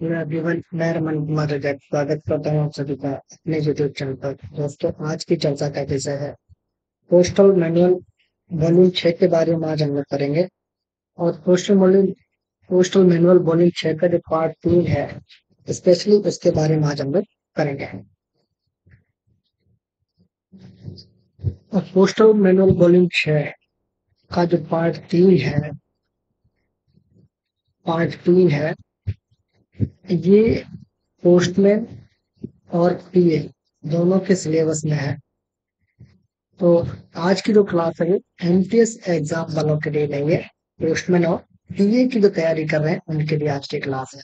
मैं अभिमन मैं रमन कुमार स्वागत करता हूँ आप सभी का अपने यूट्यूब चैनल पर। दोस्तों, आज की चर्चा का विषय है। पोस्टल मैनुअल वॉल्यूम छह के बारे में आज हम लोग करेंगे। और postal volume postal manual volume छह का जो पार्ट तीन है स्पेशली उसके बारे में आज हम लोग करेंगे। और पोस्टल मैनुअल वॉल्यूम छह का जो पार्ट तीन है पार्ट तीन है ये पोस्टमैन और पीए दोनों के सिलेबस में है। तो आज की जो क्लास है एमटीएस एग्ज़ाम वालों के लिए नहीं पोस्टमैन और पीए की जो तैयारी कर रहे हैं, उनके लिए आज की क्लास है।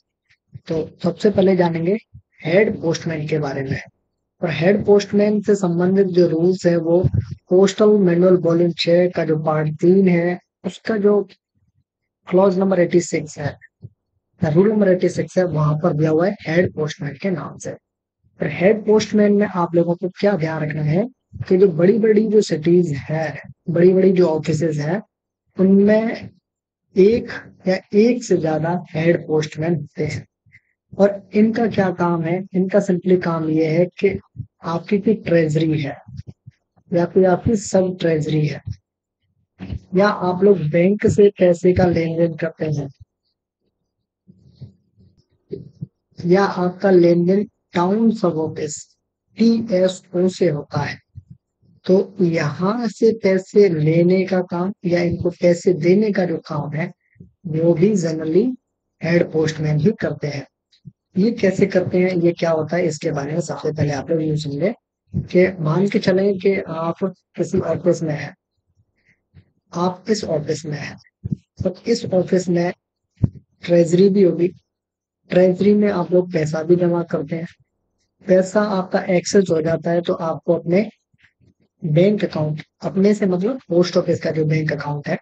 तो सबसे पहले जानेंगे हेड पोस्टमैन के बारे में। और हेड पोस्टमैन से संबंधित जो रूल्स है, वो पोस्टल मैनुअल वॉल्यूम छह का जो पार्ट तीन है, उसका जो क्लॉज नंबर 86 है रूल नंबर 86 है वहाँ पर दिया हुआ है हेड पोस्टमैन के नाम से। पर हेड पोस्टमैन में आप लोगों को क्या ध्यान रखना है कि जो बड़ी बड़ी जो सिटीज़ है बड़ी बड़ी जो ऑफ़िस है, उनमें एक या एक से ज़्यादा हेड पोस्टमैन होते हैं। और इनका क्या काम है? इनका सिंपली काम ये है कि आपकी कोई ट्रेजरी है या कोई आपकी सब ट्रेजरी है, या आप लोग बैंक से पैसे का लेन देन करते हैं। या आपका लेन then town sub office T S O से होता है। तो यहाँ से पैसे लेने का काम या इनको पैसे देने का जो काम है, वो भी जनरली हेड पोस्टमैन ही करते हैं। ये कैसे करते हैं, ये क्या होता है, इसके बारे में सबसे पहले आप लोग यूज़ समझे कि मान के चले कि आप किसी ऑफ़िस में है। आप इस ऑफ़िस में है। तो इस ऑफ़िस में ट्रेजरी भी होगी ट्रेजरी में आप लोग पैसा भी जमा करते हैं। पैसा आपका एक्सेस हो जाता है तो आपको अपने बैंक अकाउंट, अपने से मतलब पोस्ट ऑफ़िस का जो बैंक अकाउंट है,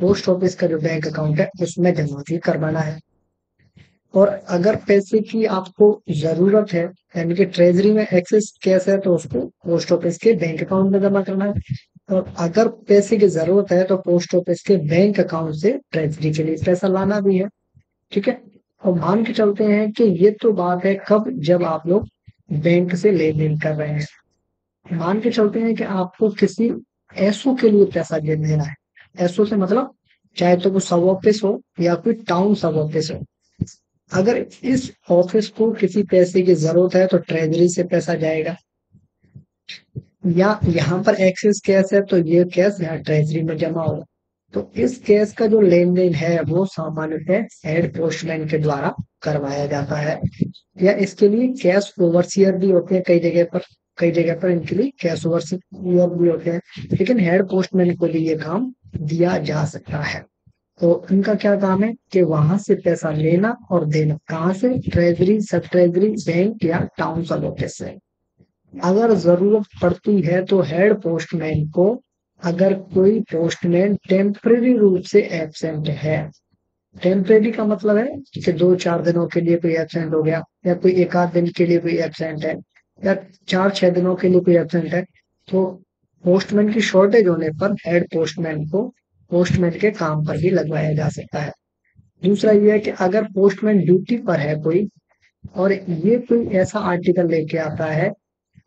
पोस्ट ऑफ़िस का जो बैंक अकाउंट है, उसमें जमा भी करवाना है। और अगर पैसे की आपको ज़रूरत है, यानी कि ट्रेजरी में एक्सेस कैश है तो उसको पोस्ट ऑफ़िस के बैंक अकाउंट में जमा करना है। और अगर पैसे की ज़रूरत है तो पोस्ट ऑफ़िस के बैंक अकाउंट से ट्रेजरी के लिए पैसा लाना भी है, ठीक है? और मान के चलते हैं कि ये तो बात है कब जब आप लोग बैंक से लेन देन कर रहे हैं। मान के चलते हैं कि आपको किसी एसओ के लिए पैसा दे देना है। एसओ से मतलब चाहे तो वो सब ऑफ़िस हो या कोई टाउन सब ऑफ़िस हो। अगर इस ऑफ़िस को किसी पैसे की ज़रूरत है तो ट्रेजरी से पैसा जाएगा। या यहाँ पर एक्सेस कैश है तो ये कैश यहाँ ट्रेजरी में जमा होगा। तो इस केस का जो लेन देन है, वो सामान्यतः हेड पोस्टमैन के द्वारा करवाया जाता है। या इसके लिए कैश ओवरसियर भी होते हैं कई जगह पर, कई जगह पर इनके लिए कैश ओवरसियर भी होते हैं। लेकिन हेड पोस्टमैन को भी ये काम दिया जा सकता है। तो इनका क्या काम है कि वहाँ से पैसा लेना और देना। कहाँ से? ट्रेजरी सब ट्रेजरी बैंक या टाउन ऑफ़िस से। अगर ज़रूरत पड़ती है तो हेड पोस्टमैन को अगर कोई पोस्टमैन टेम्परेरी रूप से एबसेंट है। टेम्परेरी का मतलब है कि दो चार दिनों के लिए कोई एबसेंट हो गया, या कोई एक आध दिन के लिए कोई एबसेंट है, या चार छह दिनों के लिए कोई एबसेंट है तो पोस्टमैन की शॉर्टेज होने पर हेड पोस्टमैन को पोस्टमैन के काम पर भी लगवाया जा सकता है। दूसरा ये है कि अगर पोस्टमैन ड्यूटी पर है कोई, और ये कोई ऐसा आर्टिकल लेके आता है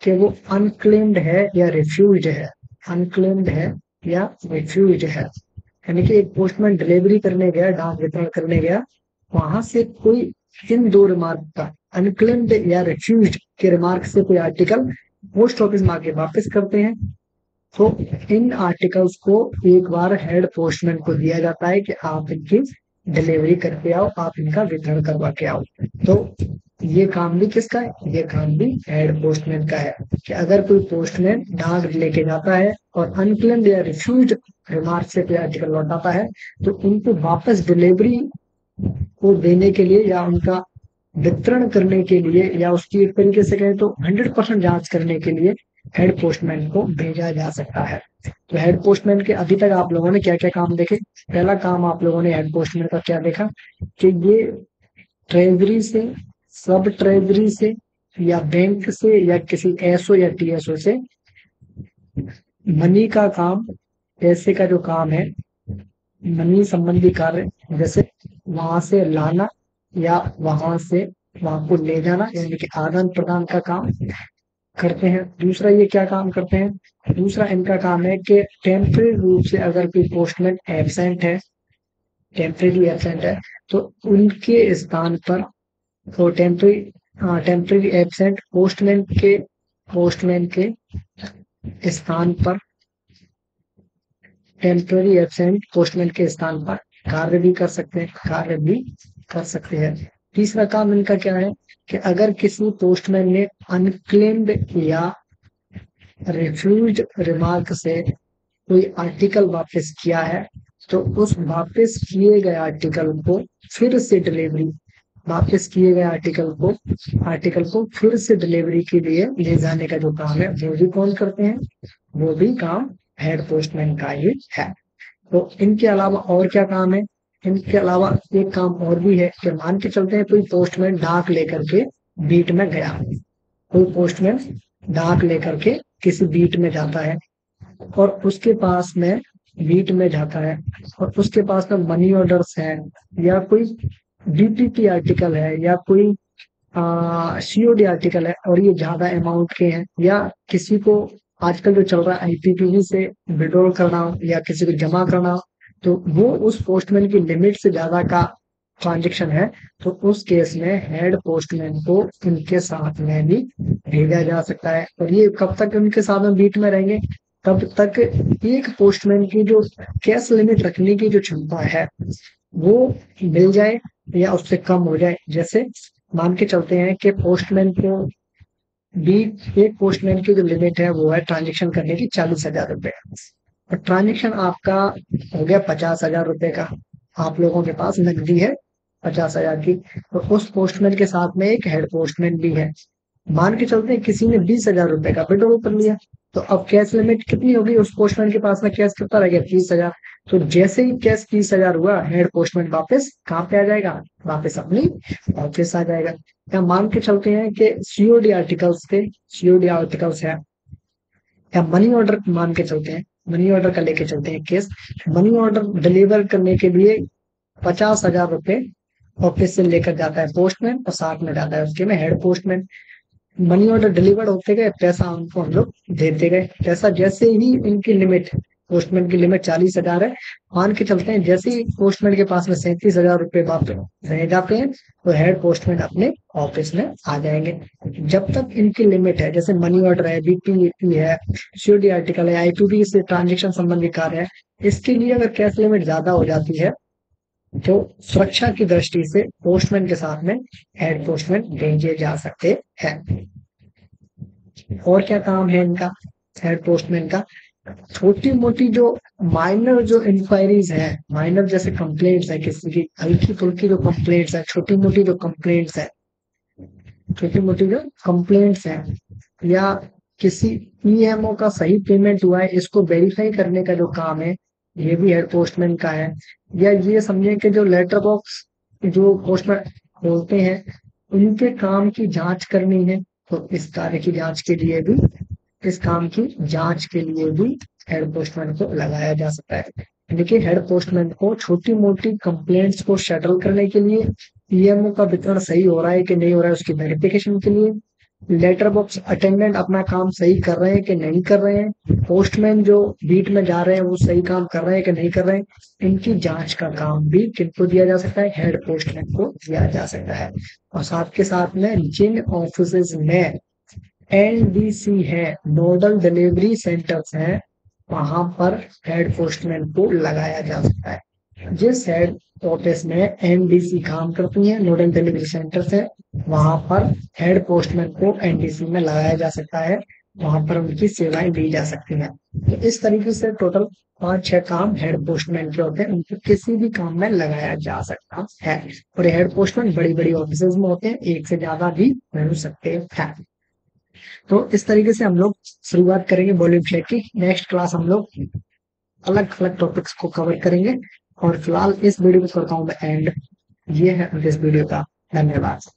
कि वो अनक्लेम्ड है या रिफ्यूज है अनक्लेम्ड है या रिफ्यूज है। यानी कि एक पोस्टमैन डिलीवरी करने गया, डाक वितरण करने गया, वहाँ से कोई इन दो रिमार्क का अनक्लेम्ड या रिफ्यूज के रिमार्क से कोई आर्टिकल पोस्ट ऑफ़िस में आके वापस करते हैं। तो इन आर्टिकल्स को एक बार हेड पोस्टमैन को दिया जाता है कि आप इनकी डिलीवरी करके आओ, आप इनका वितरण करवा के आओ। तो ये काम भी किसका है? ये काम भी हेड पोस्टमैन का है। कि अगर कोई पोस्टमैन डाक लेके जाता है और अनक्लेम्ड या रिफ्यूज रिमार्क से कोई आर्टिकल लौटाता है तो उनको वापस डिलीवरी को देने के लिए या उनका वितरण करने के लिए या उसकी एक तरीके से कहें तो हंड्रेड परसेंट जाँच करने के लिए हेड पोस्टमैन को भेजा जा सकता है। तो हेड पोस्टमैन के अभी तक आप लोगों ने क्या क्या काम देखे? पहला काम आप लोगों ने हेड पोस्टमैन का क्या देखा? कि ये ट्रेजरी से सब ट्रेजरी से या बैंक से या किसी एसओ या टीएसओ से मनी का काम पैसे का जो काम है मनी संबंधी कार्य जैसे वहाँ से लाना या वहाँ से वहाँ को ले जाना यानी कि आदान प्रदान का काम करते हैं। दूसरा ये क्या काम करते हैं? दूसरा इनका काम है कि टेम्परेरी रूप से अगर कोई पोस्टमैन एबसेंट है टेम्परेरी एबसेंट है तो उनके स्थान पर तो टेम्परेरी टेम्परेरी एबसेंट पोस्टमैन के पोस्टमैन के स्थान पर टेम्पररी एबसेंट पोस्टमैन के स्थान पर कार्य भी कर सकते हैं, कार्य भी कर सकते हैं। तीसरा काम इनका क्या है कि अगर किसी पोस्टमैन ने अनक्लेम्ड या रिफ्यूज रिमार्क से कोई आर्टिकल वापस किया है तो उस वापस किए गए आर्टिकल को फिर से डिलीवरी वापस किए गए आर्टिकल को आर्टिकल को फिर से डिलीवरी के लिए ले जाने का जो काम है, वो भी कौन करते हैं? वो भी काम हेड पोस्टमैन का ही है। तो इनके अलावा और क्या काम है? इनके अलावा एक काम और भी है कि मान के चलते हैं, कोई पोस्टमैन डाक लेकर के बीट में गया। कोई पोस्टमैन डाक लेकर के किसी बीट में जाता है और उसके पास में बीट में जाता है और उसके पास में मनी ऑर्डर्स है या कोई डीपीपी आर्टिकल है या कोई सीओडी आर्टिकल है और ये ज़्यादा अमाउंट के हैं, या किसी को आजकल जो चल रहा है आईपीपीवी से विड्रॉल करना हो या किसी को जमा करना हो तो वो उस पोस्टमैन की लिमिट से ज़्यादा का ट्रांजेक्शन है तो उस केस में हेड पोस्टमैन को उनके साथ में भी भेजा जा सकता है। और ये कब तक उनके साथ में बीट में रहेंगे? तब तक एक पोस्टमैन की जो कैश लिमिट रखने की जो क्षमता है वो मिल जाए या उससे कम हो जाए। जैसे मान के चलते हैं कि पोस्टमैन को बी एक पोस्टमैन की जो लिमिट है, वो है ट्रांजेक्शन करने की चालीस हज़ार रुपए। और ट्रांजेक्शन आपका हो गया पचास हज़ार रुपए का। आप लोगों के पास नकदी है पचास हज़ार की। तो उस पोस्टमैन के साथ में एक हेड पोस्टमैन भी है। मान के चलते हैं किसी ने बीस हज़ार रुपए का विड्रॉल कर लिया तो अब कैश लिमिट कितनी होगी? उस पोस्टमैन के पास में कैश कितना रह गया? तीस हज़ार। तो जैसे ही कैश तीस हज़ार हुआ हेड पोस्टमैन वापस कहाँ पे आ जाएगा? वापस अपनी ऑफ़िस आ जाएगा। या मान के चलते हैं कि सीओडी आर्टिकल्स थे सीओडी आर्टिकल्स है। या मनी ऑर्डर मान के चलते हैं। मनी ऑर्डर का लेके चलते हैं केस मनी ऑर्डर डिलीवर करने के लिए पचास हज़ार रुपए ऑफ़िस से लेकर जाता है पोस्टमैन और साथ में जाता है उसके में head postman money order deliver होते गए, पैसा उनको हम लोग देते गए। पैसा जैसे ही इनकी लिमिट पोस्टमैन की लिमिट चालीस हज़ार है। मान के चलते हैं, जैसे ही पोस्टमैन के पास में सैंतीस हज़ार रुपए रह जाते हैं तो हेड पोस्टमैन अपने ऑफ़िस में आ जाएँगे। जब तक इनकी लिमिट है, जैसे मनी ऑर्डर है बीपी है सीओडी आर्टिकल है आईपीबी से ट्रांजेक्शन संबंधी कार्य है, इसके लिए अगर कैश लिमिट ज़्यादा हो जाती है तो सुरक्षा की दृष्टि से पोस्टमैन के साथ में हेड पोस्टमैन भेजे जा सकते हैं। और क्या काम है इनका हेड पोस्टमैन का? छोटी मोटी जो माइनर जो इंक्वायरीज है माइनर जैसे कंप्लेंट्स है, किसी की हल्की फुल्की जो कंप्लेंट्स है छोटी मोटी जो कंप्लेंट्स है छोटी मोटी जो कंप्लेंट्स है, या किसी ईएमओ का सही पेमेंट हुआ है, इसको वेरीफाई करने का जो काम है, ये भी हेड पोस्टमैन का है, या ये समझे कि जो लेटर बॉक्स जो पोस्टमैन बोलते हैं, उनके काम की जाँच करनी है तो इस कार्य की जाँच के लिए भी इस काम की? जाँच के लिए भी हेड पोस्टमैन को लगाया जा सकता है। देखिए हेड पोस्टमैन को छोटी मोटी कंप्लेंट्स को सेटल करने के लिए पीएमओ का वितरण सही हो रहा है कि नहीं हो रहा है उसकी वेरिफिकेशन के लिए। लेटर बॉक्स अटेंडेंट अपना काम सही कर रहे हैं कि नहीं कर रहे हैं? पोस्टमैन जो बीट में जा रहे हैं, वो सही काम कर रहे हैं कि नहीं कर रहे हैं? इनकी जाँच का काम भी किनको दिया जा सकता है? हेड पोस्टमैन को दिया जा सकता है। और साथ के साथ में जिन ऑफ़िस में एनडीसी है नोडल डिलीवरी सेंटर्स हैं, वहाँ पर हेड पोस्टमैन को लगाया जा सकता है। जिस हेड ऑफ़िस में एनडीसी काम करती है नोडल डिलीवरी सेंटर है, वहाँ पर हेड पोस्टमैन को एनडीसी में लगाया जा सकता है, वहाँ पर उनकी सेवाएँ दी जा सकती हैं। तो इस तरीके से टोटल पाँच छह काम हेड पोस्टमैन के होते हैं, उनको किसी भी काम में लगाया जा सकता है। और हेड पोस्टमैन बड़ी बड़ी ऑफ़िस में होते हैं, एक से ज़्यादा भी मिल सकते हैं। तो इस तरीके से हम लोग शुरुआत करेंगे बॉलीवुड फ्लैग की। नेक्स्ट क्लास हम लोग अलग अलग टॉपिक्स को कवर करेंगे। और फ़िलहाल इस वीडियो को छोड़ता हूँ एंड ये है इस वीडियो का। धन्यवाद।